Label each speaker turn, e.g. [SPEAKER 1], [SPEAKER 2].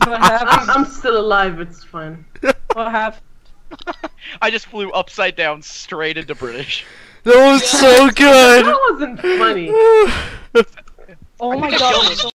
[SPEAKER 1] I'm, still alive. It's fine.
[SPEAKER 2] What happened?
[SPEAKER 3] I just flew upside down straight into British.
[SPEAKER 4] That was so good.
[SPEAKER 1] That wasn't funny.
[SPEAKER 2] Oh my god.